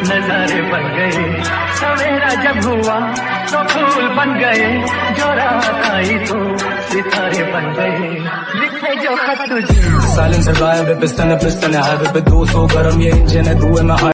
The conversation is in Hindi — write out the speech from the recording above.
नजारे बन गए। सवेरा जब हुआ तो फूल बन गए। जो रात आई तो सितारे बन गए। लिखे जो खत तुझे। Silencer गायब है पिस्टन है पिस्टन है हाईवे पे 200 गरम ये इंजन है धुएँ में